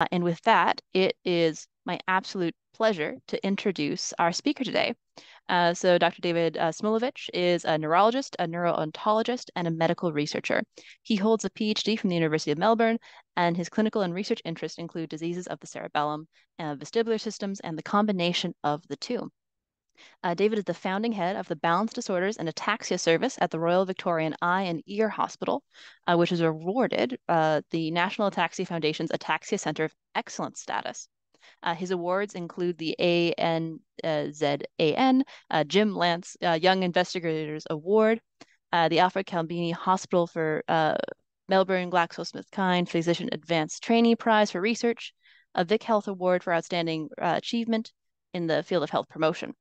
Uh, and with that, it is my absolute pleasure to introduce our speaker today. Uh, so Dr. David uh, is a neurologist, a neuro-otologist, and a medical researcher. He holds a PhD from the University of Melbourne, and his clinical and research interests include diseases of the cerebellum, and vestibular systems, and the combination of the two. Uh, David is the founding head of the Balance Disorders and Ataxia Service at the Royal Victorian Eye and Ear Hospital, uh, which has awarded uh, the National Ataxia Foundation's Ataxia Center of Excellence status. Uh, his awards include the ANZAN uh, Jim Lance uh, Young Investigators Award, the Alfred Cabrini Hospital for Melbourne GlaxoSmithKline Physician Advanced Trainee Prize for Research, a Vic Health Award for Outstanding Achievement in the field of health promotion.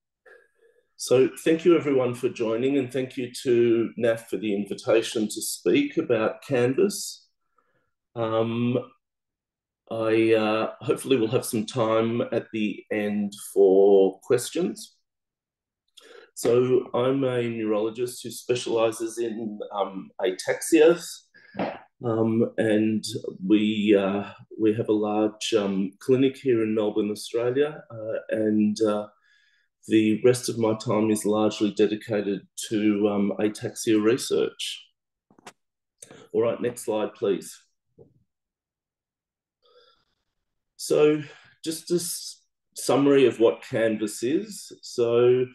So thank you everyone for joining and thank you to NAF for the invitation to speak about Canvas. Um, I uh, hopefully will have some time at the end for questions. So I'm a neurologist who specializes in um, ataxias. Um, and we uh, we have a large um, clinic here in Melbourne, Australia, uh, and uh, the rest of my time is largely dedicated to um, ataxia research. All right, next slide, please. So just a summary of what Canvas is. So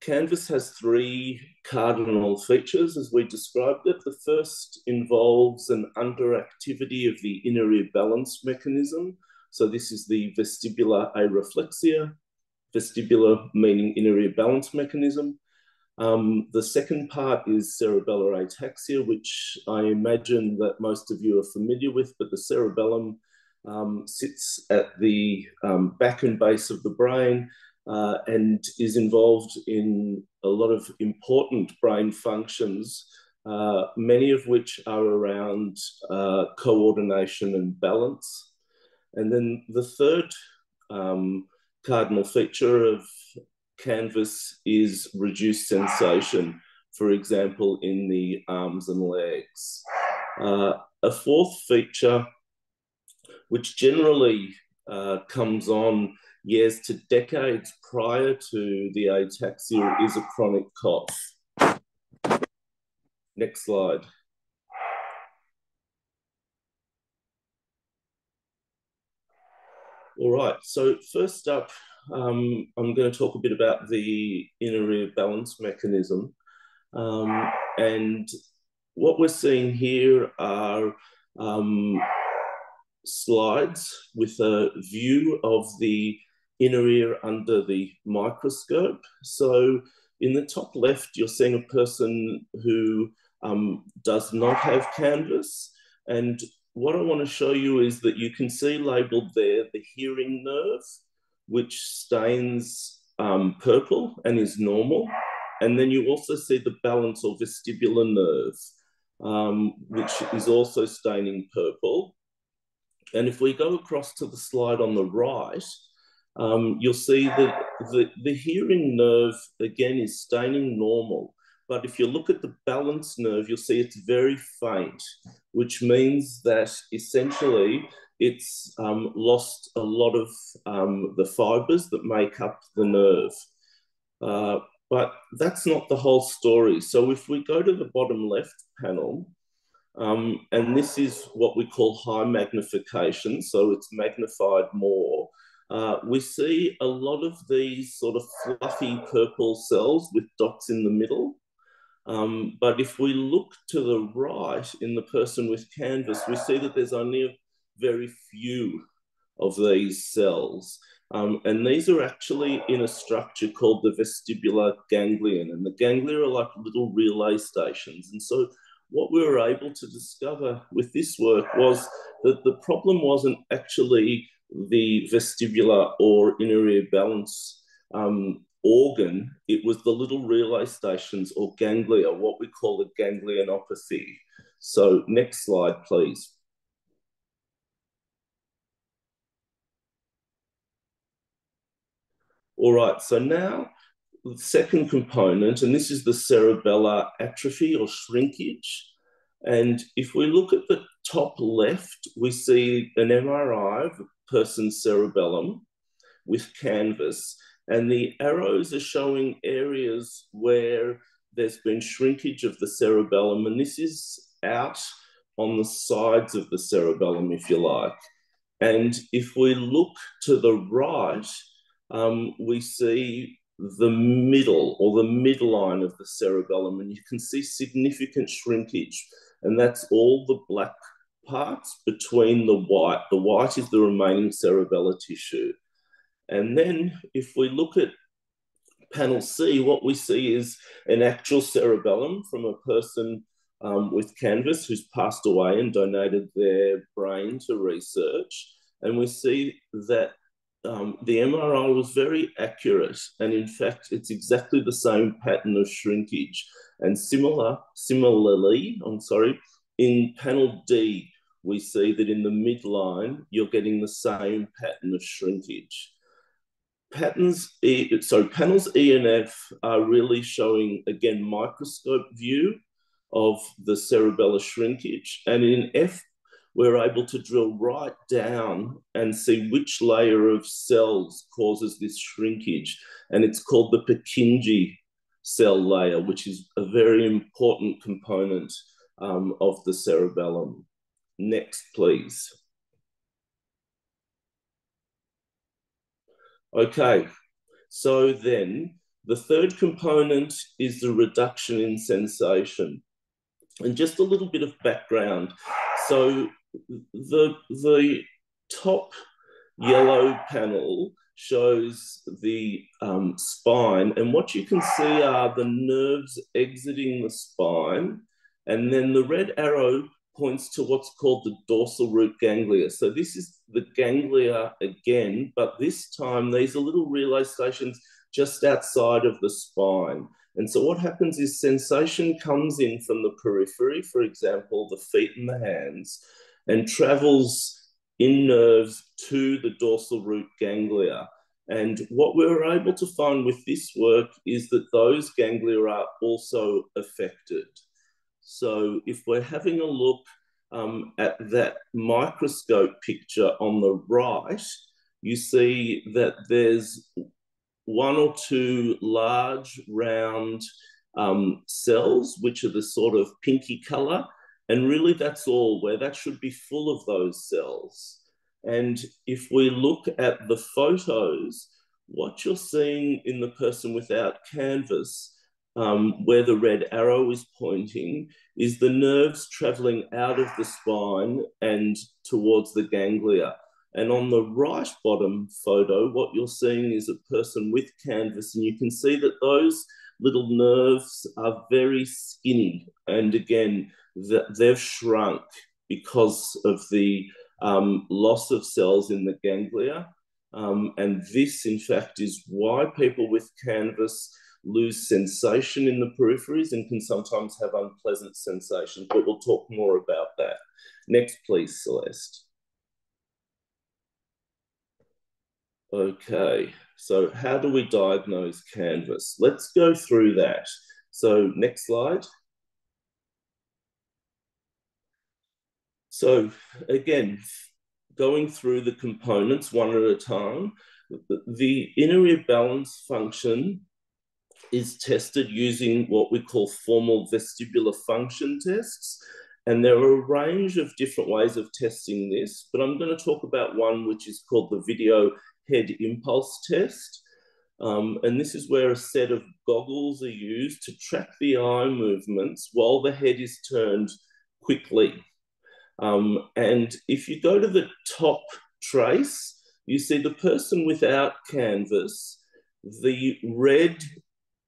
Canvas has three cardinal features as we described it. The first involves an underactivity of the inner ear balance mechanism. So this is the vestibular areflexia vestibular, meaning inner ear balance mechanism. Um, the second part is cerebellar ataxia, which I imagine that most of you are familiar with, but the cerebellum um, sits at the um, back and base of the brain uh, and is involved in a lot of important brain functions, uh, many of which are around uh, coordination and balance. And then the third um, cardinal feature of canvas is reduced sensation, for example, in the arms and legs. Uh, a fourth feature, which generally uh, comes on years to decades prior to the ataxia, is a chronic cough. Next slide. All right, so first up, um, I'm going to talk a bit about the inner ear balance mechanism. Um, and what we're seeing here are um, slides with a view of the inner ear under the microscope. So in the top left, you're seeing a person who um, does not have canvas. And what I want to show you is that you can see labeled there the hearing nerve, which stains um, purple and is normal. And then you also see the balance or vestibular nerve, um, which is also staining purple. And if we go across to the slide on the right, um, you'll see that the, the hearing nerve, again, is staining normal. But if you look at the balance nerve, you'll see it's very faint, which means that essentially it's um, lost a lot of um, the fibers that make up the nerve. Uh, but that's not the whole story. So if we go to the bottom left panel, um, and this is what we call high magnification, so it's magnified more. Uh, we see a lot of these sort of fluffy purple cells with dots in the middle. Um, but if we look to the right in the person with canvas, we see that there's only very few of these cells. Um, and these are actually in a structure called the vestibular ganglion. And the ganglia are like little relay stations. And so what we were able to discover with this work was that the problem wasn't actually the vestibular or inner ear balance um, organ, it was the little relay stations or ganglia, what we call a ganglionopathy. So next slide, please. All right, so now the second component, and this is the cerebellar atrophy or shrinkage. And if we look at the top left, we see an MRI of a person's cerebellum with canvas, and the arrows are showing areas where there's been shrinkage of the cerebellum, and this is out on the sides of the cerebellum, if you like. And if we look to the right, um, we see the middle or the midline of the cerebellum, and you can see significant shrinkage. And that's all the black parts between the white. The white is the remaining cerebellar tissue. And then if we look at panel C, what we see is an actual cerebellum from a person um, with Canvas who's passed away and donated their brain to research. And we see that um, the MRI was very accurate. And in fact, it's exactly the same pattern of shrinkage. And similar, similarly, I'm sorry, in panel D, we see that in the midline, you're getting the same pattern of shrinkage. Patterns, e, so panels E and F are really showing, again, microscope view of the cerebellar shrinkage. And in F, we're able to drill right down and see which layer of cells causes this shrinkage. And it's called the Purkinje cell layer, which is a very important component um, of the cerebellum. Next, please. Okay, so then the third component is the reduction in sensation. And just a little bit of background. So the, the top yellow panel shows the um, spine, and what you can see are the nerves exiting the spine, and then the red arrow points to what's called the dorsal root ganglia. So this is the ganglia again, but this time these are little relay stations just outside of the spine. And so what happens is sensation comes in from the periphery, for example, the feet and the hands, and travels in nerves to the dorsal root ganglia. And what we were able to find with this work is that those ganglia are also affected. So if we're having a look um, at that microscope picture on the right, you see that there's one or two large round um, cells, which are the sort of pinky color. And really, that's all where that should be full of those cells. And if we look at the photos, what you're seeing in the person without canvas um, where the red arrow is pointing is the nerves traveling out of the spine and towards the ganglia. And on the right bottom photo, what you're seeing is a person with canvas, and you can see that those little nerves are very skinny. And again, they've shrunk because of the um, loss of cells in the ganglia. Um, and this, in fact, is why people with canvas lose sensation in the peripheries and can sometimes have unpleasant sensations, but we'll talk more about that. Next, please, Celeste. Okay, so how do we diagnose canvas? Let's go through that. So next slide. So again, going through the components one at a time, the inner ear balance function is tested using what we call formal vestibular function tests. And there are a range of different ways of testing this, but I'm going to talk about one which is called the video head impulse test. Um, and this is where a set of goggles are used to track the eye movements while the head is turned quickly. Um, and if you go to the top trace, you see the person without canvas, the red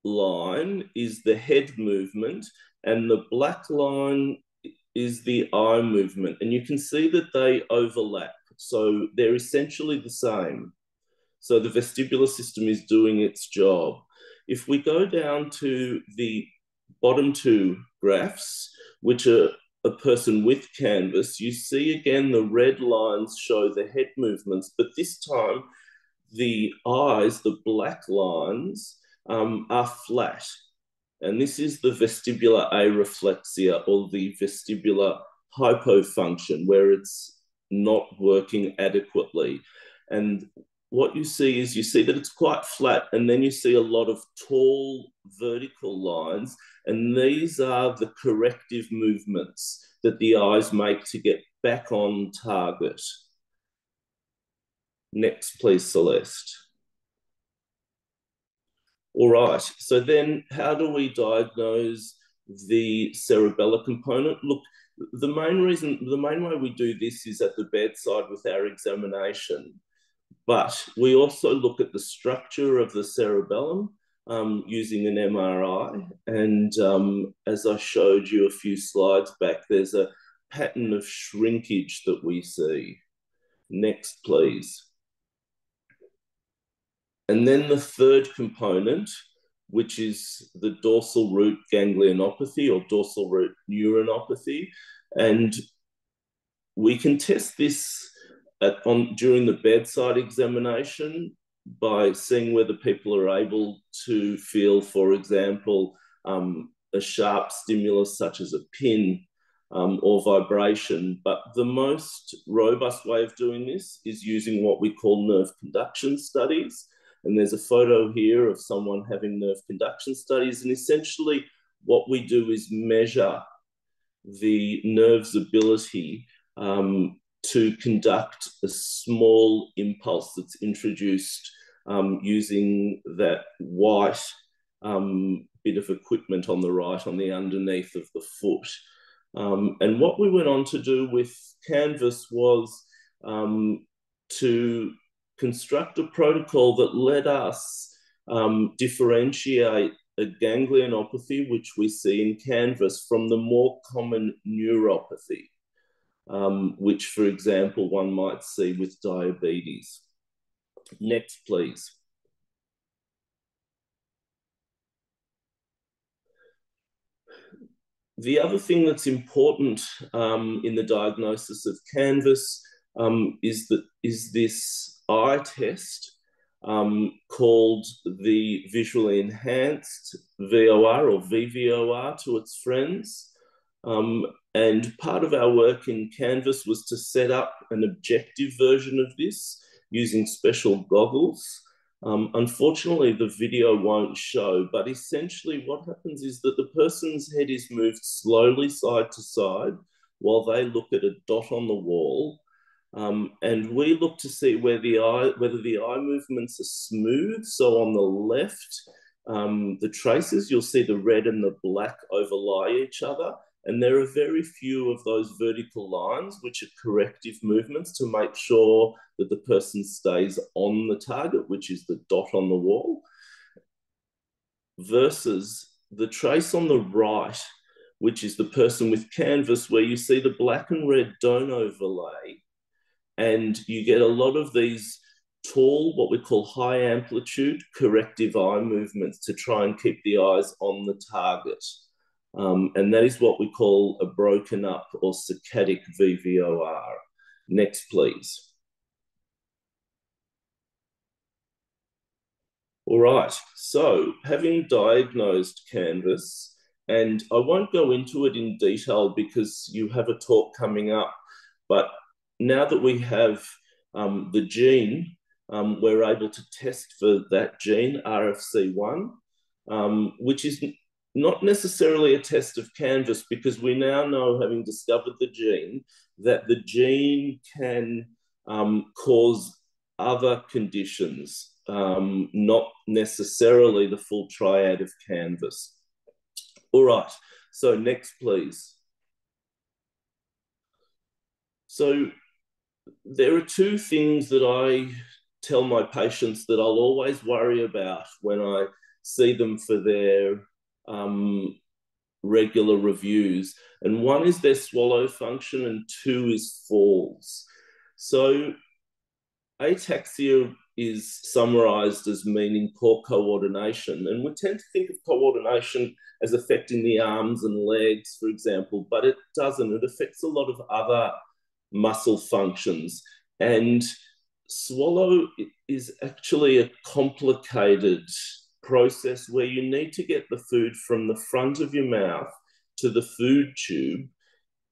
line is the head movement, and the black line is the eye movement. And you can see that they overlap. So they're essentially the same. So the vestibular system is doing its job. If we go down to the bottom two graphs, which are a person with canvas, you see again the red lines show the head movements, but this time the eyes, the black lines, um, are flat. And this is the vestibular areflexia or the vestibular hypofunction, where it's not working adequately. And what you see is you see that it's quite flat, and then you see a lot of tall vertical lines, and these are the corrective movements that the eyes make to get back on target. Next, please, Celeste. All right, so then how do we diagnose the cerebellar component? Look, the main reason, the main way we do this is at the bedside with our examination. But we also look at the structure of the cerebellum um, using an MRI. And um, as I showed you a few slides back, there's a pattern of shrinkage that we see. Next, please. And then the third component, which is the dorsal root ganglionopathy or dorsal root neuronopathy. And we can test this at, on, during the bedside examination by seeing whether people are able to feel, for example, um, a sharp stimulus such as a pin um, or vibration. But the most robust way of doing this is using what we call nerve conduction studies. And there's a photo here of someone having nerve conduction studies. And essentially, what we do is measure the nerve's ability um, to conduct a small impulse that's introduced um, using that white um, bit of equipment on the right on the underneath of the foot. Um, and what we went on to do with Canvas was um, to construct a protocol that let us um, differentiate a ganglionopathy, which we see in Canvas, from the more common neuropathy, um, which, for example, one might see with diabetes. Next, please. The other thing that's important um, in the diagnosis of Canvas um, is that is this eye test um, called the visually enhanced VOR or VVOR to its friends. Um, and part of our work in Canvas was to set up an objective version of this using special goggles. Um, unfortunately, the video won't show, but essentially what happens is that the person's head is moved slowly side to side while they look at a dot on the wall. Um, and we look to see where the eye, whether the eye movements are smooth. So on the left, um, the traces, you'll see the red and the black overlie each other. And there are very few of those vertical lines, which are corrective movements to make sure that the person stays on the target, which is the dot on the wall, versus the trace on the right, which is the person with canvas, where you see the black and red don't overlay. And you get a lot of these tall, what we call high amplitude corrective eye movements to try and keep the eyes on the target. Um, and that is what we call a broken up or saccadic VVOR. Next, please. All right, so having diagnosed Canvas, and I won't go into it in detail because you have a talk coming up, but now that we have um, the gene, um, we're able to test for that gene, RFC1, um, which is not necessarily a test of canvas because we now know, having discovered the gene, that the gene can um, cause other conditions, um, not necessarily the full triad of canvas. All right, so next, please. So there are two things that I tell my patients that I'll always worry about when I see them for their um, regular reviews. And one is their swallow function, and two is falls. So ataxia is summarized as meaning poor coordination. And we tend to think of coordination as affecting the arms and legs, for example, but it doesn't. It affects a lot of other muscle functions. And swallow is actually a complicated process where you need to get the food from the front of your mouth to the food tube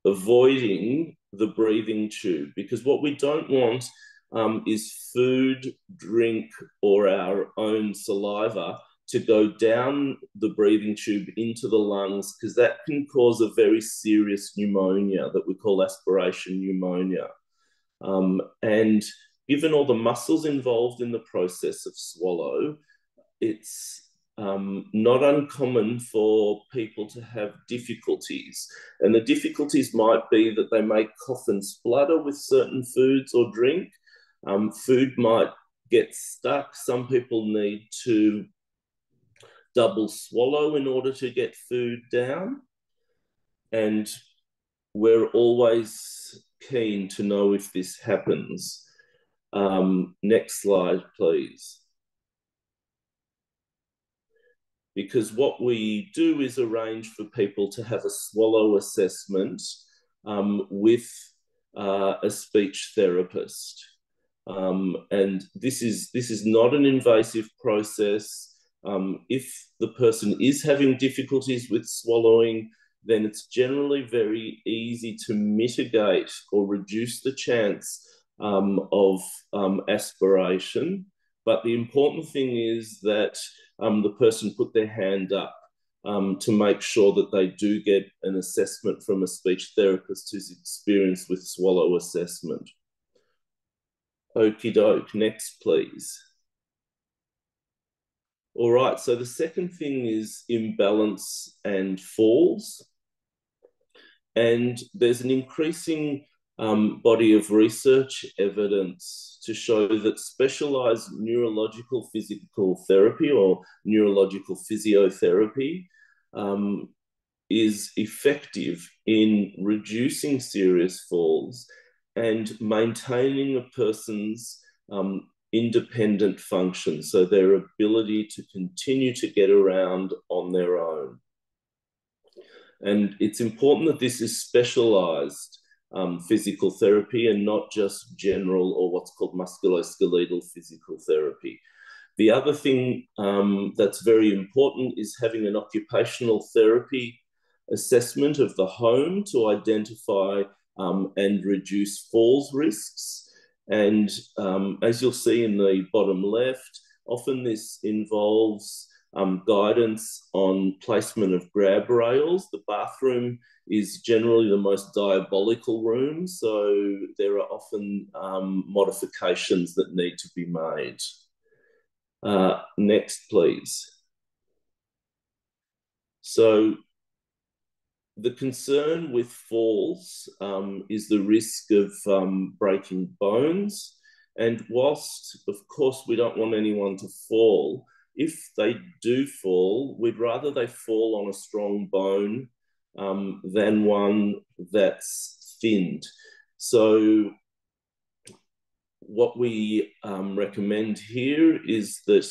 avoiding the breathing tube because what we don't want um, is food, drink, or our own saliva to go down the breathing tube into the lungs because that can cause a very serious pneumonia that we call aspiration pneumonia. Um, and given all the muscles involved in the process of swallow, it's um, not uncommon for people to have difficulties. And the difficulties might be that they may cough and splutter with certain foods or drink. Um, food might get stuck. Some people need to double swallow in order to get food down. And we're always keen to know if this happens. Um, next slide, please. Because what we do is arrange for people to have a swallow assessment um, with uh, a speech therapist. Um, and this is, this is not an invasive process. Um, if the person is having difficulties with swallowing, then it's generally very easy to mitigate or reduce the chance um, of um, aspiration. But the important thing is that um, the person put their hand up um, to make sure that they do get an assessment from a speech therapist who's experienced with swallow assessment. Okie doke, next please. All right, so the second thing is imbalance and falls. And there's an increasing um, body of research evidence to show that specialized neurological physical therapy or neurological physiotherapy um, is effective in reducing serious falls and maintaining a person's um, independent function, so their ability to continue to get around on their own. And it's important that this is specialized um, physical therapy and not just general or what's called musculoskeletal physical therapy. The other thing um, that's very important is having an occupational therapy assessment of the home to identify um, and reduce falls risks and um, as you'll see in the bottom left, often this involves um, guidance on placement of grab rails. The bathroom is generally the most diabolical room, so there are often um, modifications that need to be made. Uh, next, please. So the concern with falls um, is the risk of um, breaking bones. And whilst, of course, we don't want anyone to fall, if they do fall, we'd rather they fall on a strong bone um, than one that's thinned. So, what we um, recommend here is that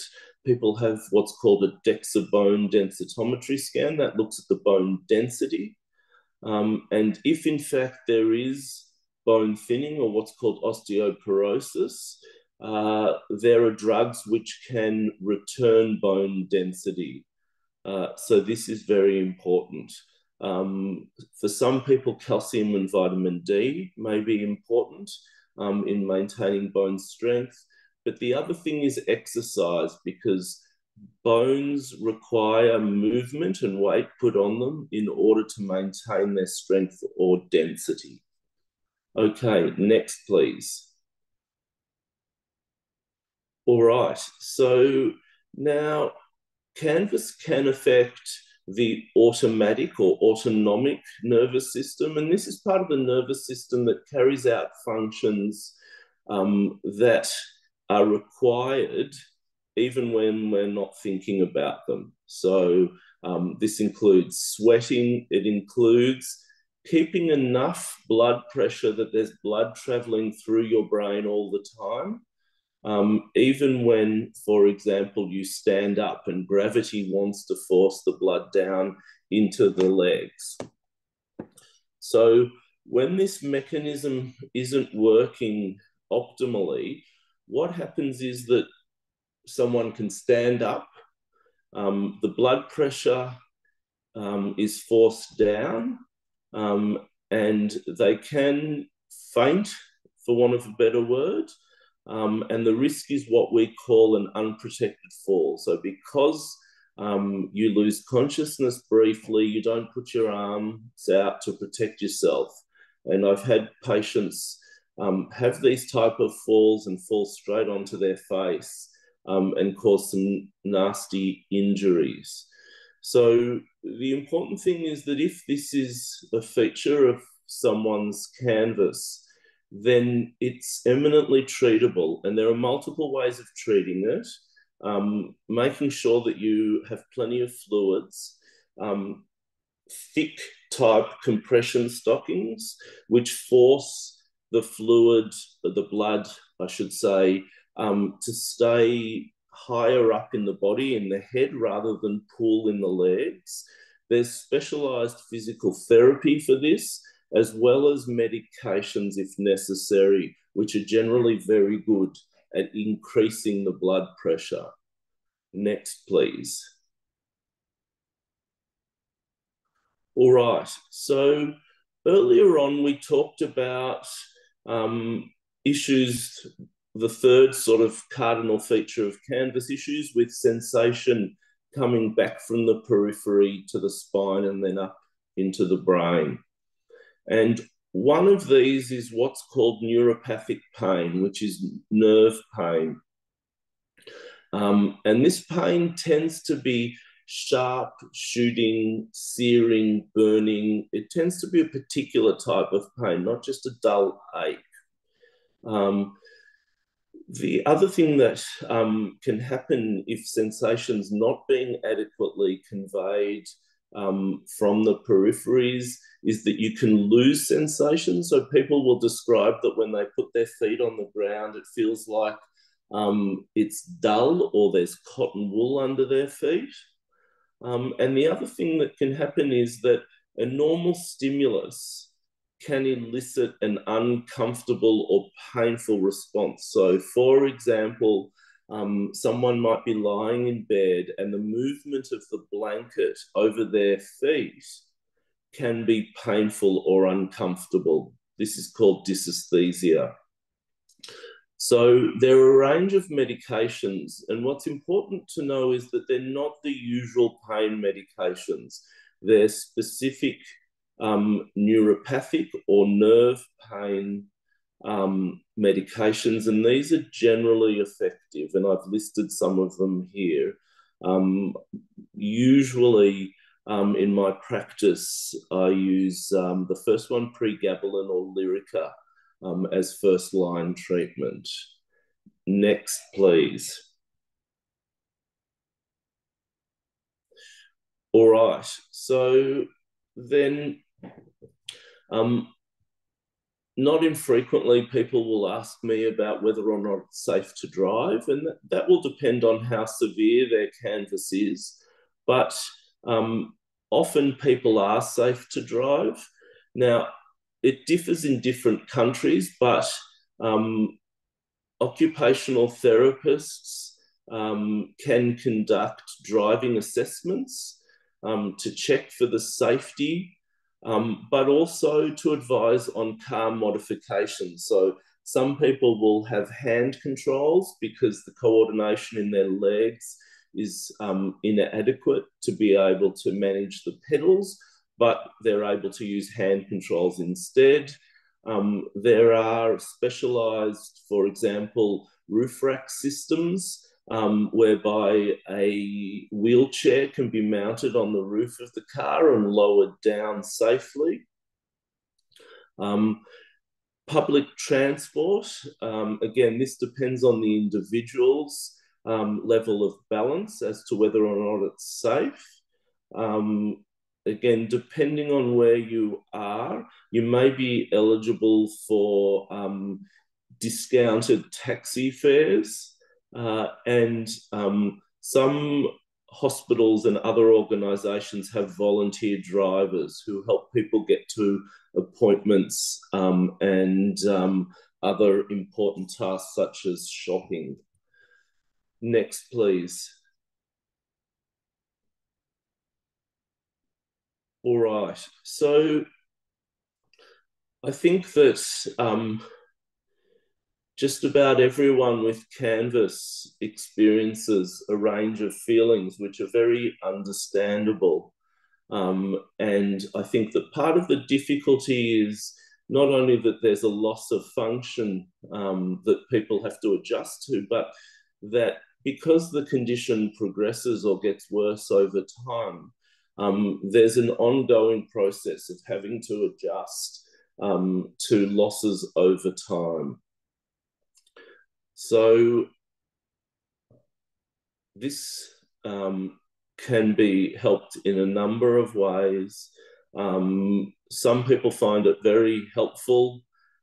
people have what's called a DEXA bone densitometry scan that looks at the bone density. Um, and if in fact there is bone thinning or what's called osteoporosis, uh, there are drugs which can return bone density. Uh, so this is very important. Um, for some people, calcium and vitamin D may be important um, in maintaining bone strength. But the other thing is exercise because bones require movement and weight put on them in order to maintain their strength or density. Okay, next, please. All right, so now Canvas can affect the automatic or autonomic nervous system, and this is part of the nervous system that carries out functions um, that are required even when we're not thinking about them. So um, this includes sweating, it includes keeping enough blood pressure that there's blood traveling through your brain all the time. Um, even when, for example, you stand up and gravity wants to force the blood down into the legs. So when this mechanism isn't working optimally, what happens is that someone can stand up, um, the blood pressure um, is forced down, um, and they can faint, for want of a better word. Um, and the risk is what we call an unprotected fall. So, because um, you lose consciousness briefly, you don't put your arms out to protect yourself. And I've had patients um, have these type of falls and fall straight onto their face um, and cause some nasty injuries. So the important thing is that if this is a feature of someone's canvas, then it's eminently treatable. And there are multiple ways of treating it. Um, making sure that you have plenty of fluids, um, thick type compression stockings, which force the fluid, the blood, I should say, um, to stay higher up in the body, in the head, rather than pool in the legs. There's specialized physical therapy for this, as well as medications if necessary, which are generally very good at increasing the blood pressure. Next, please. All right, so earlier on we talked about um, issues, the third sort of cardinal feature of canvas issues with sensation coming back from the periphery to the spine and then up into the brain. And one of these is what's called neuropathic pain, which is nerve pain. Um, and this pain tends to be sharp, shooting, searing, burning. It tends to be a particular type of pain, not just a dull ache. Um, the other thing that um, can happen if sensations not being adequately conveyed um, from the peripheries is that you can lose sensation. So people will describe that when they put their feet on the ground, it feels like um, it's dull or there's cotton wool under their feet. Um, and the other thing that can happen is that a normal stimulus can elicit an uncomfortable or painful response. So, for example, um, someone might be lying in bed and the movement of the blanket over their feet can be painful or uncomfortable. This is called dysesthesia. So there are a range of medications, and what's important to know is that they're not the usual pain medications. They're specific um, neuropathic or nerve pain um, medications, and these are generally effective. And I've listed some of them here. Um, usually, um, in my practice, I use um, the first one, pregabalin or Lyrica um, as first line treatment. Next, please. All right, so then um, not infrequently, people will ask me about whether or not it's safe to drive, and that, that will depend on how severe their canvas is. But um, often people are safe to drive. Now, it differs in different countries, but um, occupational therapists um, can conduct driving assessments um, to check for the safety, um, but also to advise on car modifications. So some people will have hand controls because the coordination in their legs is um, inadequate to be able to manage the pedals but they're able to use hand controls instead. Um, there are specialized, for example, roof rack systems um, whereby a wheelchair can be mounted on the roof of the car and lowered down safely. Um, public transport, um, again, this depends on the individual's um, level of balance as to whether or not it's safe. Um, again, depending on where you are, you may be eligible for um, discounted taxi fares. Uh, and um, some hospitals and other organizations have volunteer drivers who help people get to appointments um, and um, other important tasks such as shopping. Next, please. All right. So I think that um, just about everyone with canvas experiences a range of feelings which are very understandable. Um, and I think that part of the difficulty is not only that there's a loss of function um, that people have to adjust to, but that because the condition progresses or gets worse over time, um, there's an ongoing process of having to adjust um, to losses over time. So this um, can be helped in a number of ways. Um, some people find it very helpful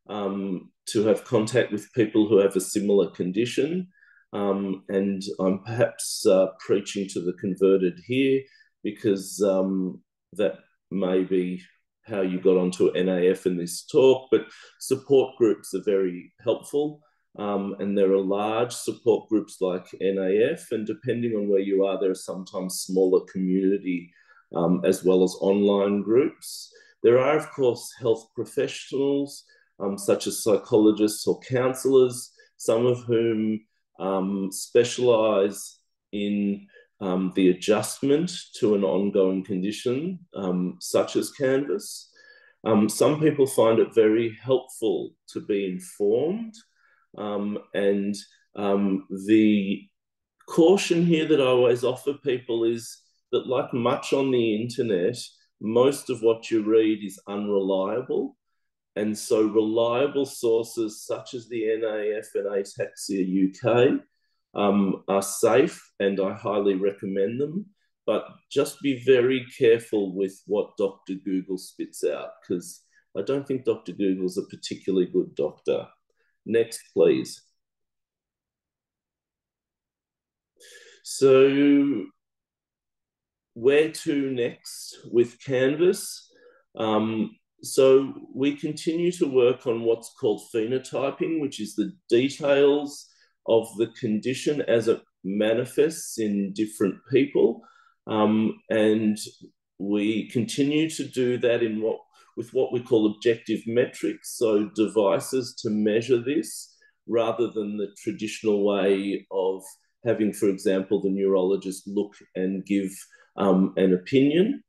um, to have contact with people who have a similar condition. Um, and I'm perhaps uh, preaching to the converted here because um, that may be how you got onto NAF in this talk, but support groups are very helpful. Um, and there are large support groups like NAF, and depending on where you are, there are sometimes smaller community um, as well as online groups. There are, of course, health professionals um, such as psychologists or counselors, some of whom um, specialize in um, the adjustment to an ongoing condition, um, such as Canvas. some people find it very helpful to be informed um, and um, the caution here that I always offer people is that, like much on the internet, most of what you read is unreliable. And so, reliable sources such as the NAF and Ataxia UK um, are safe, and I highly recommend them. But just be very careful with what Dr. Google spits out, because I don't think Dr. Google's a particularly good doctor. Next, please. So where to next with Canvas? Um, so we continue to work on what's called phenotyping, which is the details of the condition as it manifests in different people. Um, and we continue to do that in what with what we call objective metrics, so devices to measure this rather than the traditional way of having, for example, the neurologist look and give um, an opinion.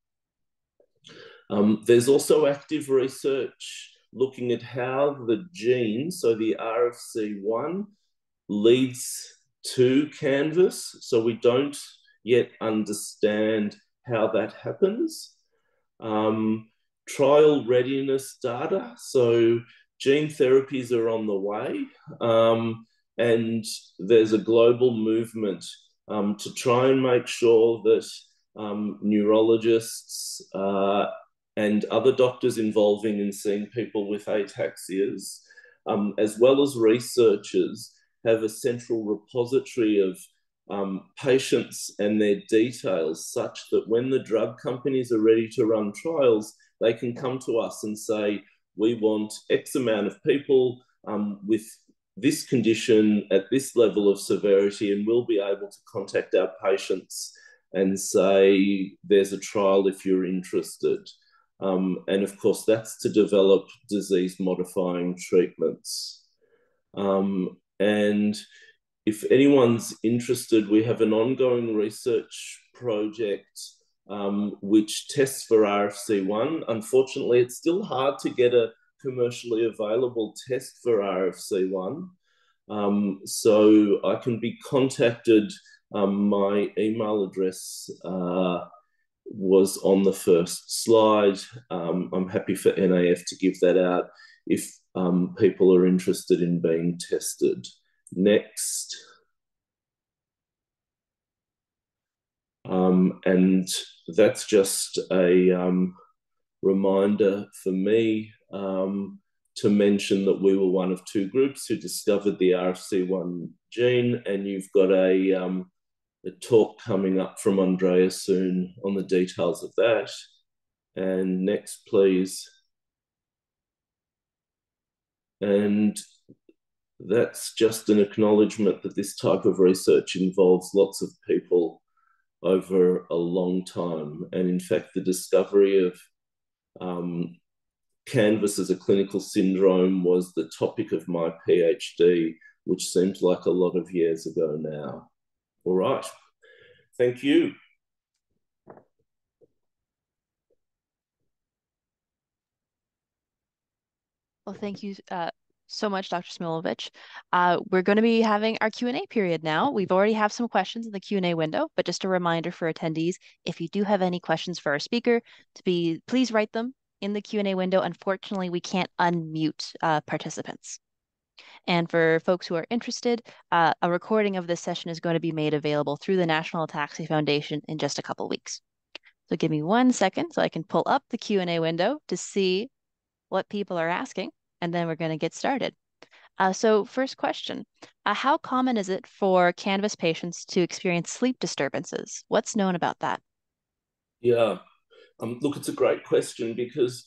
Um, there's also active research looking at how the gene, so the RFC1, leads to canvas. So we don't yet understand how that happens. Um, trial readiness data. So gene therapies are on the way, um, and there's a global movement um, to try and make sure that um, neurologists uh, and other doctors involving in seeing people with ataxias, um, as well as researchers, have a central repository of um, patients and their details such that when the drug companies are ready to run trials, they can come to us and say, we want X amount of people um, with this condition at this level of severity, and we'll be able to contact our patients and say, there's a trial if you're interested. Um, and of course, that's to develop disease modifying treatments. Um, and if anyone's interested, we have an ongoing research project um, which tests for RFC1. Unfortunately, it's still hard to get a commercially available test for RFC1. Um, so I can be contacted. Um, my email address uh, was on the first slide. Um, I'm happy for NAF to give that out if um, people are interested in being tested. Next. Um, and that's just a um, reminder for me um, to mention that we were one of two groups who discovered the RFC1 gene, and you've got a, um, a talk coming up from Andrea soon on the details of that. And next, please. And that's just an acknowledgement that this type of research involves lots of people over a long time. And in fact, the discovery of um, canvas as a clinical syndrome was the topic of my PhD, which seems like a lot of years ago now. All right. Thank you. Well, thank you uh, so much, Dr. Szmulewicz. Uh, we're going to be having our Q&A period now. We've already have some questions in the Q&A window, but just a reminder for attendees, if you do have any questions for our speaker, to be please write them in the Q&A window. Unfortunately, we can't unmute uh, participants. And for folks who are interested, uh, a recording of this session is going to be made available through the National Ataxia Foundation in just a couple weeks. So give me one second so I can pull up the Q&A window to see what people are asking and then we're going to get started. Uh, so first question, uh, how common is it for canvas patients to experience sleep disturbances? What's known about that? Yeah, um, look, it's a great question because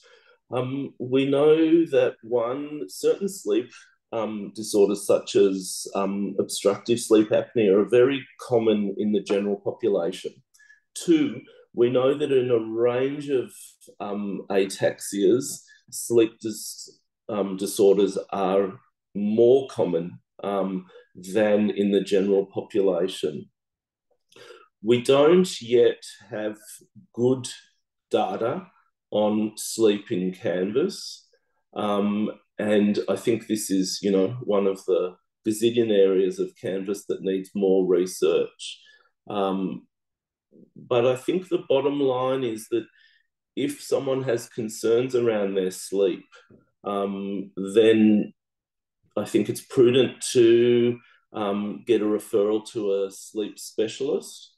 um, we know that one, certain sleep um, disorders such as um, obstructive sleep apnea are very common in the general population. Two, we know that in a range of um, ataxias, sleep dis um, disorders are more common um, than in the general population. We don't yet have good data on sleep in canvas. Um, and I think this is, you know, one of the bazillion areas of canvas that needs more research. Um, but I think the bottom line is that if someone has concerns around their sleep, um, then I think it's prudent to um, get a referral to a sleep specialist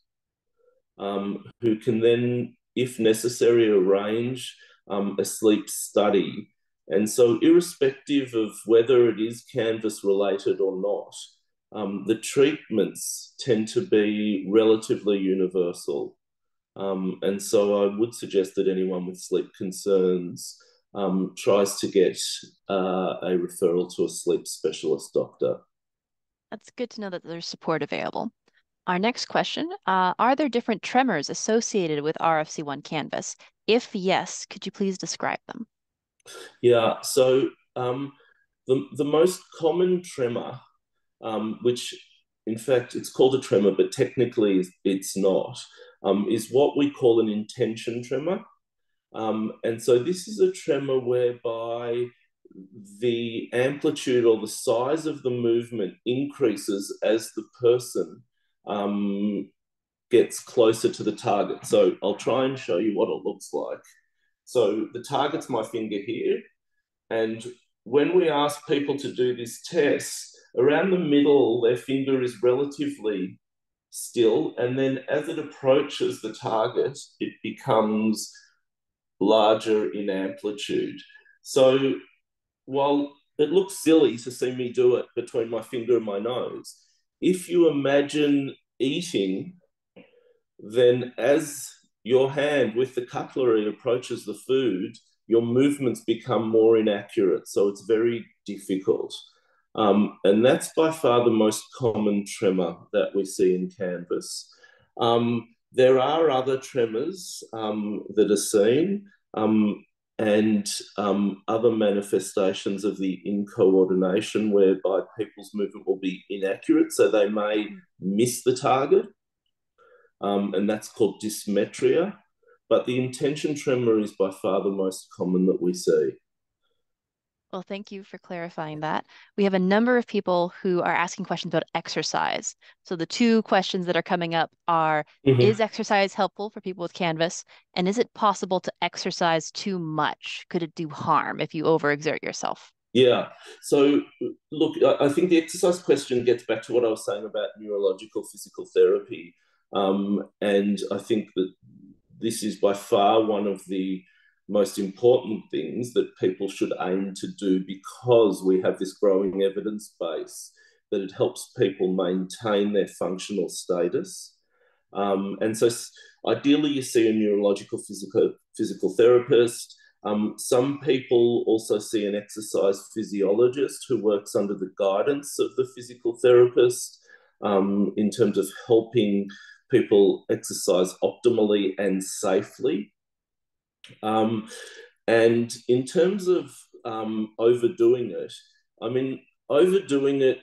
um, who can then, if necessary, arrange um, a sleep study. And so, irrespective of whether it is canvas related or not, um, the treatments tend to be relatively universal. Um, and so, I would suggest that anyone with sleep concerns um, tries to get uh, a referral to a sleep specialist doctor. That's good to know that there's support available. Our next question, uh, are there different tremors associated with RFC1 canvas? If yes, could you please describe them? Yeah, so um, the, the most common tremor, um, which in fact it's called a tremor, but technically it's not, um, is what we call an intention tremor. Um, and so this is a tremor whereby the amplitude or the size of the movement increases as the person um, gets closer to the target. So I'll try and show you what it looks like. So the target's my finger here. And when we ask people to do this test, around the middle, their finger is relatively still. And then as it approaches the target, it becomes larger in amplitude. So while it looks silly to see me do it between my finger and my nose, if you imagine eating, then as your hand with the cutlery approaches the food, your movements become more inaccurate. So it's very difficult. Um, and that's by far the most common tremor that we see in canvas. Um, there are other tremors um, that are seen um, and um, other manifestations of the incoordination whereby people's movement will be inaccurate, so they may miss the target, um, and that's called dysmetria. But the intention tremor is by far the most common that we see. Well, thank you for clarifying that. We have a number of people who are asking questions about exercise. So the two questions that are coming up are, mm-hmm. is exercise helpful for people with canvas? And is it possible to exercise too much? Could it do harm if you overexert yourself? Yeah. So, look, I think the exercise question gets back to what I was saying about neurological physical therapy. Um, and I think that this is by far one of the most important things that people should aim to do because we have this growing evidence base that it helps people maintain their functional status. Um, and so, ideally, you see a neurological physical, physical therapist. Um, some people also see an exercise physiologist who works under the guidance of the physical therapist um, in terms of helping people exercise optimally and safely. Um, And in terms of um, overdoing it, I mean, overdoing it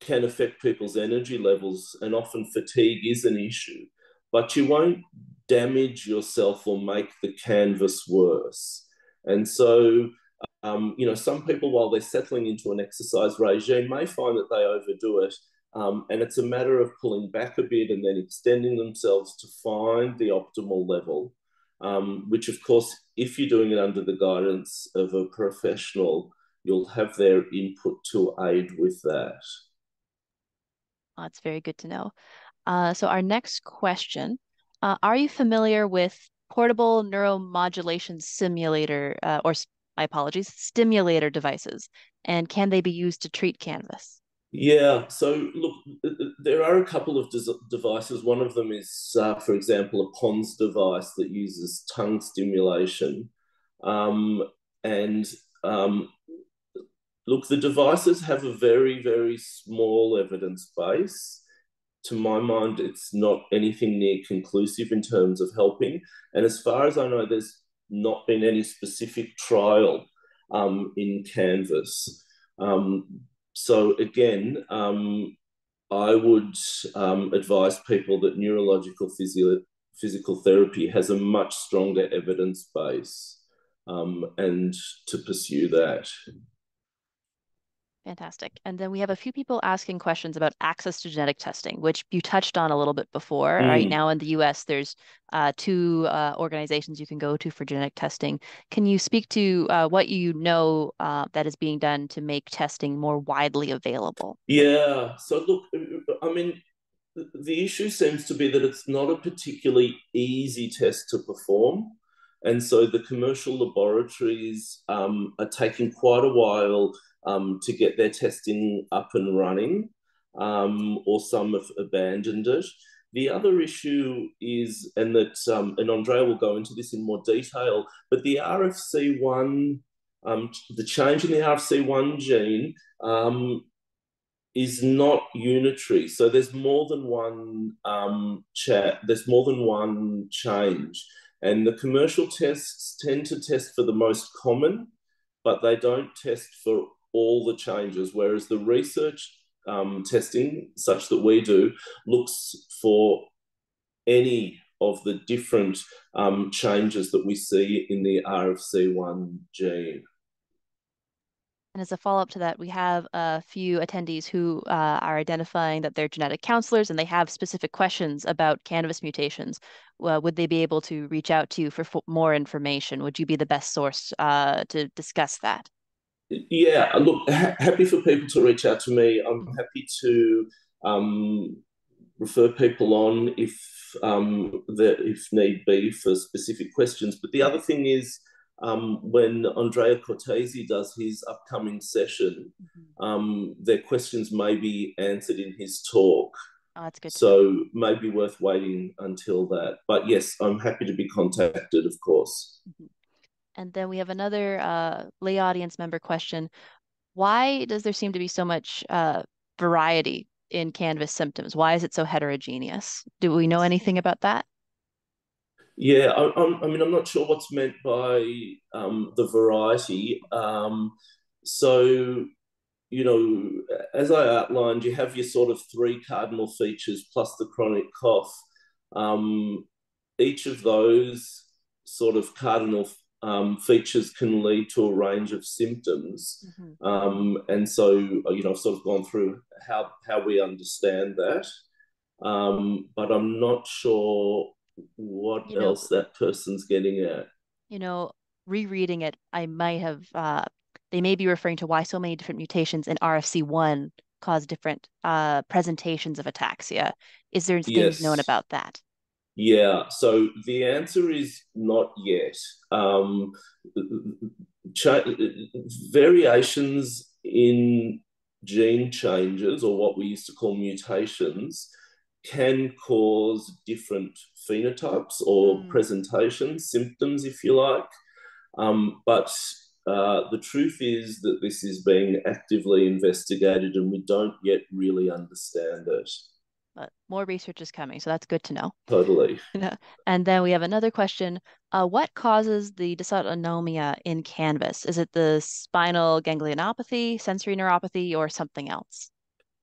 can affect people's energy levels, and often fatigue is an issue, but you won't damage yourself or make the canvas worse. And so, um, you know, some people, while they're settling into an exercise regime, may find that they overdo it. Um, and it's a matter of pulling back a bit and then extending themselves to find the optimal level, um, which, of course, if you're doing it under the guidance of a professional, you'll have their input to aid with that. That's very good to know. Uh, so our next question, uh, are you familiar with portable neuromodulation simulator, uh, or my apologies, stimulator devices, and can they be used to treat canvas? Yeah, so look, there are a couple of devices. One of them is, uh, for example, a PONS device that uses tongue stimulation. Um, and um, look, the devices have a very, very small evidence base. To my mind, it's not anything near conclusive in terms of helping. And as far as I know, there's not been any specific trial um, in Canvas. Um, so again, um, I would um, advise people that neurological physio- physical therapy has a much stronger evidence base um, and to pursue that. Fantastic. And then we have a few people asking questions about access to genetic testing, which you touched on a little bit before. Mm. Right now in the US, there's uh, two uh, organizations you can go to for genetic testing. Can you speak to uh, what you know uh, that is being done to make testing more widely available? Yeah. So, look, I mean, the issue seems to be that it's not a particularly easy test to perform. And so the commercial laboratories um, are taking quite a while um, to get their testing up and running, um, or some have abandoned it. The other issue is, and that, um, and Andrea will go into this in more detail, but the RFC1, um, the change in the RFC1 gene um, is not unitary. So there's more than one um, chat, there's more than one change. And the commercial tests tend to test for the most common, but they don't test for all the changes, whereas the research um, testing, such that we do, looks for any of the different um, changes that we see in the RFC1 gene. And as a follow up to that, we have a few attendees who uh, are identifying that they're genetic counselors and they have specific questions about canvas mutations. Would they be able to reach out to you for more information? Would you be the best source uh, to discuss that? Yeah, look, ha- happy for people to reach out to me. I'm happy to um, refer people on if um, that if need be for specific questions. But the other thing is um, when Andrea Cortese does his upcoming session, mm-hmm. um, their questions may be answered in his talk. Oh, that's good. So maybe worth waiting until that. But yes, I'm happy to be contacted, of course. Mm-hmm. And then we have another uh, lay audience member question. Why does there seem to be so much uh, variety in Canvas symptoms? Why is it so heterogeneous? Do we know anything about that? Yeah, I, I mean, I'm not sure what's meant by um, the variety. Um, so, you know, as I outlined, you have your sort of three cardinal features plus the chronic cough. Um, each of those sort of cardinal um, features can lead to a range of symptoms. Mm-hmm. Um, and so, you know, I've sort of gone through how, how we understand that. Um, but I'm not sure what you else know, that person's getting at. You know, rereading it, I might have, uh, they may be referring to why so many different mutations in RFC1 cause different uh, presentations of ataxia. Is there things yes. known about that? Yeah, so the answer is not yet. Um, cha- variations in gene changes, or what we used to call mutations, can cause different phenotypes or mm. presentations, symptoms, if you like. Um, but uh, the truth is that this is being actively investigated and we don't yet really understand it. But more research is coming, so that's good to know. Totally. and then we have another question. Uh, what causes the dysautonomia in canvas? Is it the spinal ganglionopathy, sensory neuropathy, or something else?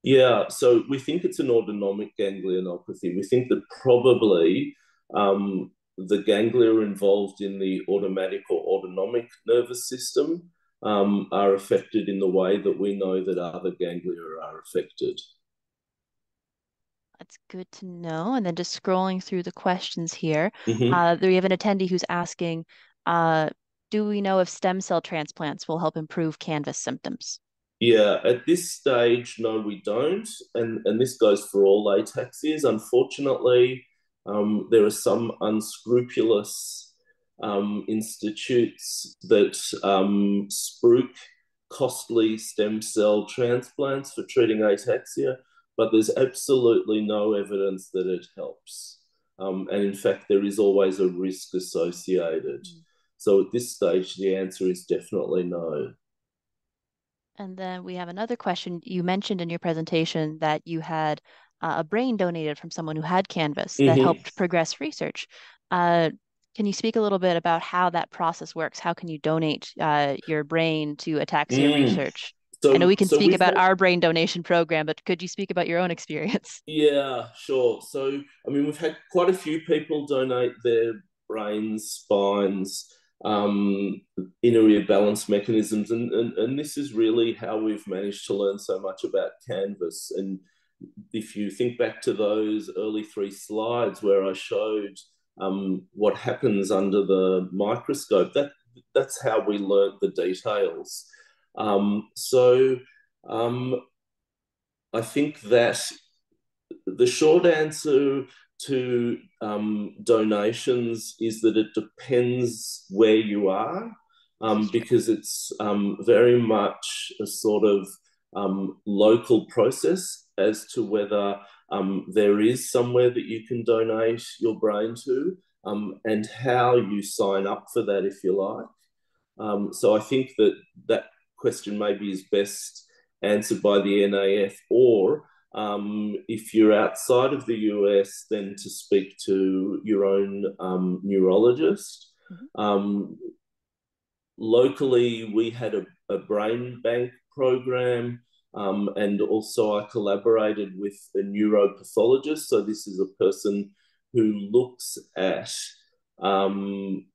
Yeah, so we think it's an autonomic ganglionopathy. We think that probably um, the ganglia involved in the automatic or autonomic nervous system um, are affected in the way that we know that other ganglia are affected. That's good to know. And then just scrolling through the questions here, mm-hmm. uh, we have an attendee who's asking, uh, do we know if stem cell transplants will help improve canvas symptoms? Yeah, at this stage, no, we don't. And, and this goes for all ataxias. Unfortunately, um, there are some unscrupulous um, institutes that um, spruik costly stem cell transplants for treating ataxia but there's absolutely no evidence that it helps. Um, and in fact, there is always a risk associated. Mm. So at this stage, the answer is definitely no. And then we have another question. You mentioned in your presentation that you had uh, a brain donated from someone who had Canvas that mm-hmm. helped progress research. Uh, can you speak a little bit about how that process works? How can you donate uh, your brain to ataxia mm. research? So, I know we can so speak about had, our brain donation program, but could you speak about your own experience? Yeah, sure. So, I mean, we've had quite a few people donate their brains, spines, um, inner ear balance mechanisms, and, and, and this is really how we've managed to learn so much about Canvas. And if you think back to those early three slides where I showed um, what happens under the microscope, that that's how we learned the details. Um, so um, I think that the short answer to um, donations is that it depends where you are, um, because it's um, very much a sort of um, local process as to whether there is somewhere that you can donate your brain to and how you sign up for that, if you like. Um, so I think that that question maybe is best answered by the NAF, or um, if you're outside of the US, then to speak to your own um, neurologist. Mm-hmm. Um, locally, we had a, a brain bank program. Um, and also, I collaborated with a neuropathologist. So, this is a person who looks at um,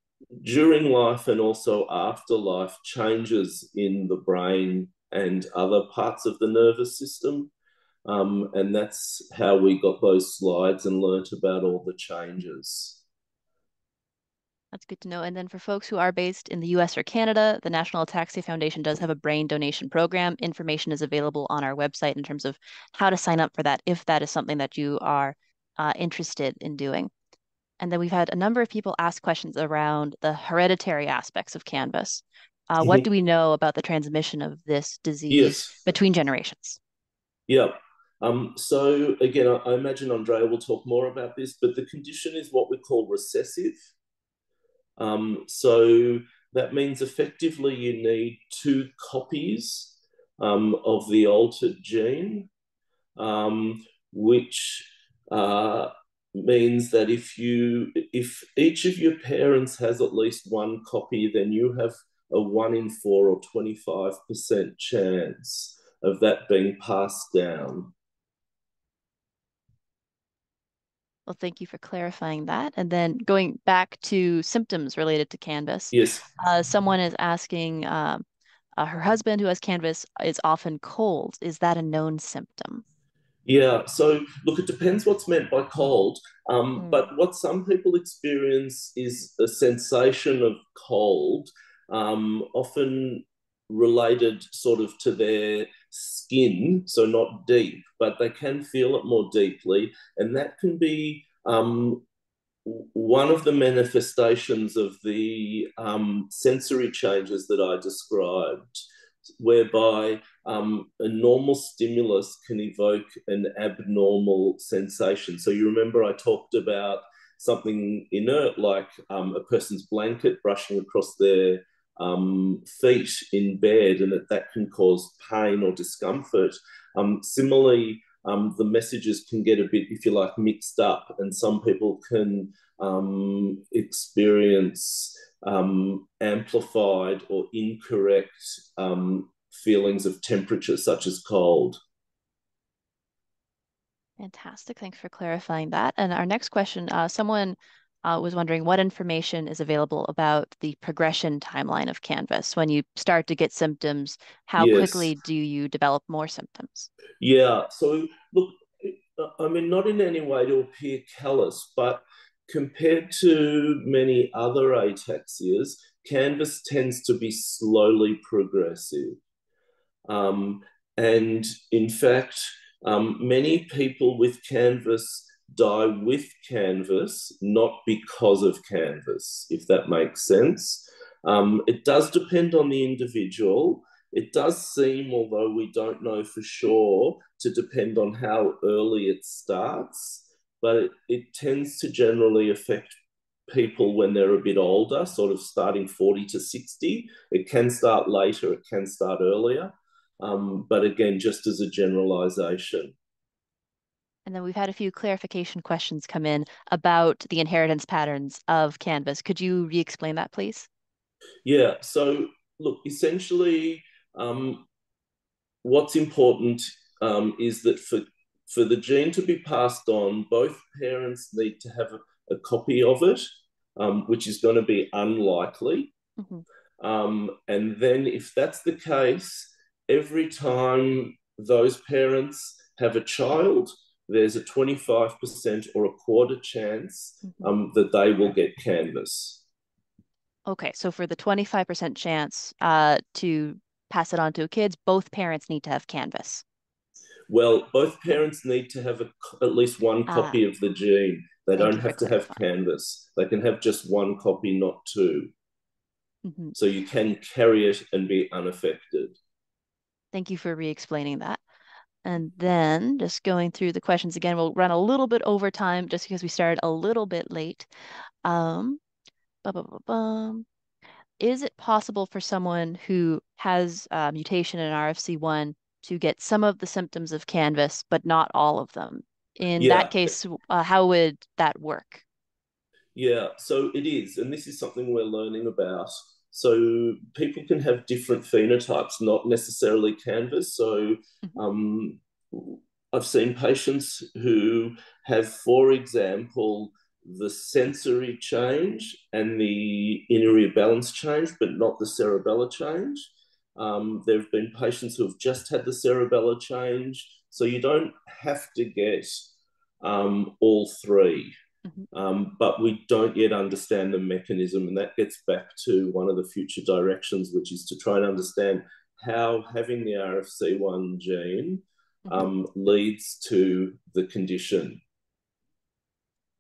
during life and also after life changes in the brain and other parts of the nervous system. Um, and that's how we got those slides and learnt about all the changes. That's good to know. And then for folks who are based in the US or Canada, the National Ataxia Foundation does have a brain donation program. Information is available on our website in terms of how to sign up for that if that is something that you are uh, interested in doing. And then we've had a number of people ask questions around the hereditary aspects of Canvas. Uh, mm-hmm. What do we know about the transmission of this disease yes. between generations? Yeah. Um, so again, I, I imagine Andrea will talk more about this, but the condition is what we call recessive. Um, so that means effectively you need two copies um, of the altered gene, um, which uh, means that if you if each of your parents has at least one copy, then you have a one in four or 25% chance of that being passed down. Well, thank you for clarifying that. And then going back to symptoms related to Canvas. Yes. Uh, someone is asking uh, uh, her husband who has Canvas is often cold. Is that a known symptom? Yeah, so look, it depends what's meant by cold. Um, mm. But what some people experience is a sensation of cold, um, often related sort of to their skin, so not deep, but they can feel it more deeply. And that can be um, one of the manifestations of the um, sensory changes that I described whereby um, a normal stimulus can evoke an abnormal sensation. So you remember I talked about something inert like um, a person's blanket brushing across their um, feet in bed, and that that can cause pain or discomfort. Um, similarly, um, the messages can get a bit, if you like, mixed up, and some people can um, experience um, amplified or incorrect um, feelings of temperature, such as cold. Fantastic. Thanks for clarifying that. And our next question uh, someone uh, was wondering what information is available about the progression timeline of canvas when you start to get symptoms how yes. quickly do you develop more symptoms yeah so look i mean not in any way to appear callous but compared to many other ataxias canvas tends to be slowly progressive um, and in fact um, many people with canvas die with canvas, not because of canvas, if that makes sense. Um, it does depend on the individual. It does seem, although we don't know for sure, to depend on how early it starts, but it, it tends to generally affect people when they're a bit older, sort of starting 40 to 60. It can start later, it can start earlier. Um, but again, just as a generalization. And then we've had a few clarification questions come in about the inheritance patterns of Canvas. Could you re-explain that, please? Yeah. So, look, essentially, um, what's important um, is that for for the gene to be passed on, both parents need to have a, a copy of it, um, which is going to be unlikely. Mm-hmm. Um, and then, if that's the case, every time those parents have a child, there's a 25% or a quarter chance mm-hmm. um, that they will get canvas. Okay, so for the 25% chance uh, to pass it on to kids, both parents need to have canvas. Well, both parents need to have a, at least one ah. copy of the gene. They don't have to have canvas. They can have just one copy, not 2 mm-hmm. So you can carry it and be unaffected. Thank you for re-explaining that. And then just going through the questions again, we'll run a little bit over time just because we started a little bit late. Um, Is it possible for someone who has a mutation in RFC1 to get some of the symptoms of canvas, but not all of them? In yeah. that case, uh, how would that work? Yeah, so it is. And this is something we're learning about. So people can have different phenotypes, not necessarily canvas. So mm-hmm. um, I've seen patients who have, for example, the sensory change and the inner ear balance change, but not the cerebellar change. Um, there have been patients who have just had the cerebellar change. So you don't have to get um, all three. Mm-hmm. Um, but we don't yet understand the mechanism. And that gets back to one of the future directions, which is to try and understand how having the RFC1 gene mm-hmm. um, leads to the condition.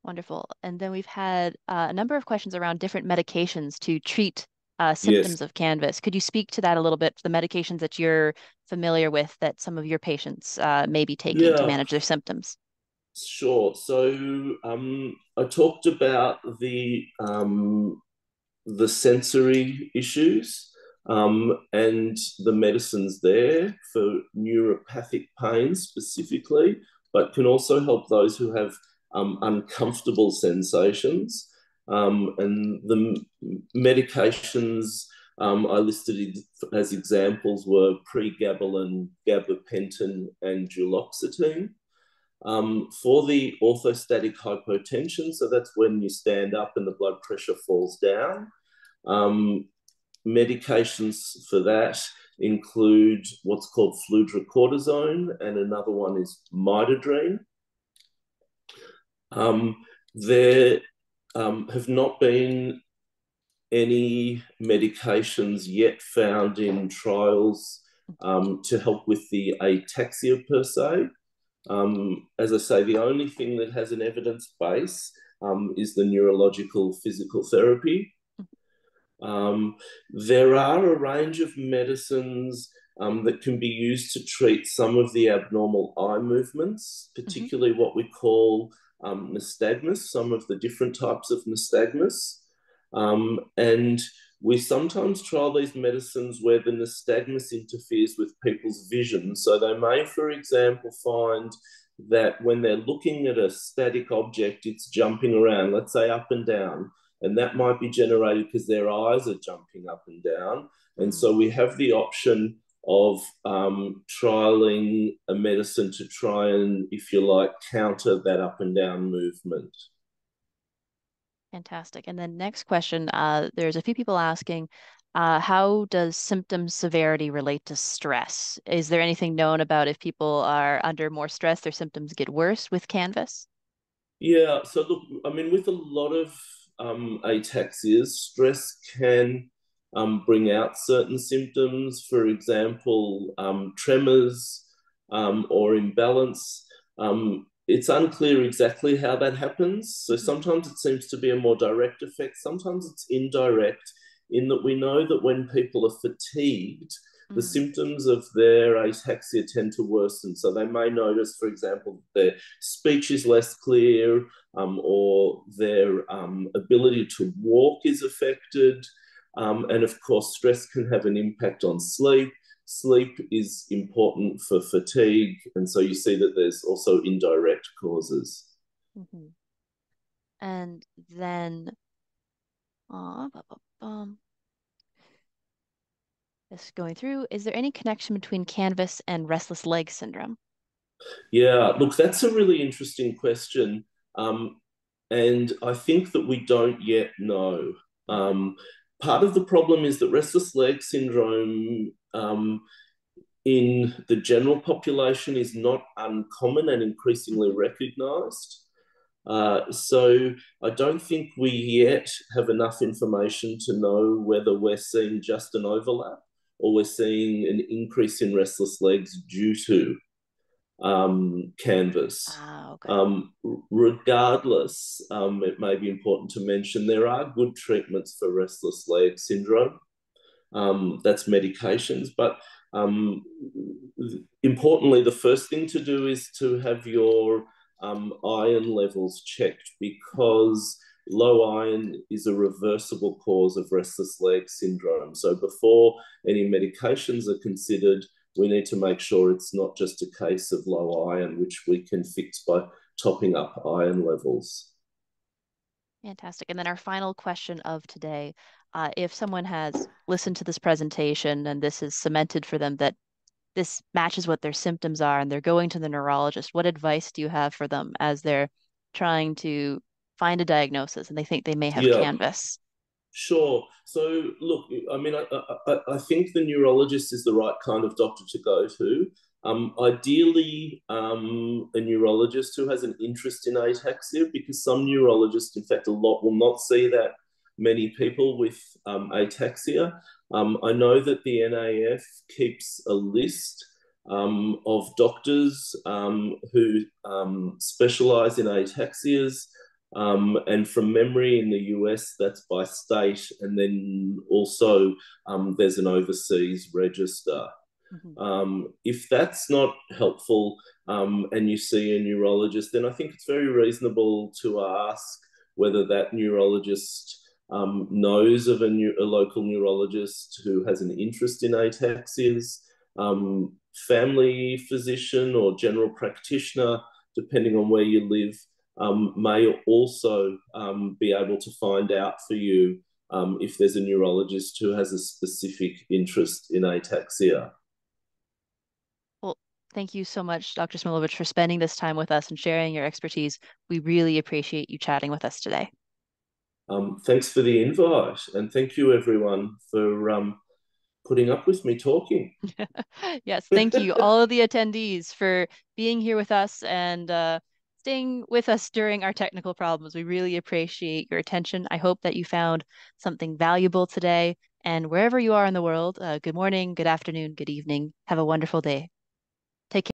Wonderful. And then we've had uh, a number of questions around different medications to treat uh, symptoms yes. of canvas. Could you speak to that a little bit, the medications that you're familiar with that some of your patients uh, may be taking yeah. to manage their symptoms? Sure. So um, I talked about the um, the sensory issues um, and the medicines there for neuropathic pain specifically, but can also help those who have um, uncomfortable sensations. Um, and the medications um, I listed as examples were pregabalin, gabapentin, and duloxetine. Um, for the orthostatic hypotension, so that's when you stand up and the blood pressure falls down. Um, medications for that include what's called fludrocortisone, and another one is midodrine. Um, there um, have not been any medications yet found in trials um, to help with the ataxia per se. Um, as I say, the only thing that has an evidence base um, is the neurological physical therapy. Um, there are a range of medicines um, that can be used to treat some of the abnormal eye movements, particularly mm-hmm. what we call um, nystagmus, some of the different types of nystagmus. Um, and we sometimes trial these medicines where the nystagmus interferes with people's vision. So they may, for example, find that when they're looking at a static object, it's jumping around, let's say up and down, and that might be generated because their eyes are jumping up and down. And so we have the option of um, trialing a medicine to try and, if you like, counter that up and down movement. Fantastic. And then next question, uh, there's a few people asking, uh, how does symptom severity relate to stress? Is there anything known about if people are under more stress, their symptoms get worse with canvas? Yeah, so look, I mean, with a lot of um, ataxias, stress can um, bring out certain symptoms, for example, um, tremors um, or imbalance. Um, it's unclear exactly how that happens. So sometimes it seems to be a more direct effect, sometimes it's indirect in that we know that when people are fatigued, the mm. symptoms of their ataxia tend to worsen. So they may notice, for example, their speech is less clear um, or their um, ability to walk is affected. Um, and of course, stress can have an impact on sleep. Sleep is important for fatigue. And so you see that there's also indirect causes. Mm-hmm. And then, uh, just going through, is there any connection between canvas and restless leg syndrome? Yeah, look, that's a really interesting question. Um, and I think that we don't yet know. Um, part of the problem is that restless leg syndrome um, in the general population is not uncommon and increasingly recognized. Uh, so I don't think we yet have enough information to know whether we're seeing just an overlap or we're seeing an increase in restless legs due to um, canvas. Ah, okay. um, regardless, um, it may be important to mention there are good treatments for restless leg syndrome. Um, that's medications, but um, importantly, the first thing to do is to have your um, iron levels checked because low iron is a reversible cause of restless leg syndrome. So before any medications are considered, we need to make sure it's not just a case of low iron, which we can fix by topping up iron levels. Fantastic. And then our final question of today, uh, if someone has listened to this presentation and this is cemented for them that this matches what their symptoms are and they're going to the neurologist, what advice do you have for them as they're trying to find a diagnosis and they think they may have yeah. canvas? Sure. So, look, I mean, I, I, I, think the neurologist is the right kind of doctor to go to. Um, ideally, um, a neurologist who has an interest in ataxia, because some neurologists, in fact, a lot will not see that many people with um, ataxia. Um, I know that the NAF keeps a list um, of doctors um, who specialize in ataxias. Um, and from memory in the US, that's by state. And then also um, there's an overseas register. Mm-hmm. Um, if that's not helpful um, and you see a neurologist, then I think it's very reasonable to ask whether that neurologist um, knows of a, new, a, local neurologist who has an interest in ataxias, um, family physician or general practitioner, depending on where you live um, may also um, be able to find out for you um, if there's a neurologist who has a specific interest in ataxia. Well, thank you so much, Dr. Szmulewicz, for spending this time with us and sharing your expertise. We really appreciate you chatting with us today. Um, thanks for the invite, and thank you, everyone, for um, putting up with me talking. yes, thank you, all of the attendees, for being here with us and uh, with us during our technical problems. We really appreciate your attention. I hope that you found something valuable today. And wherever you are in the world, uh, good morning, good afternoon, good evening. Have a wonderful day.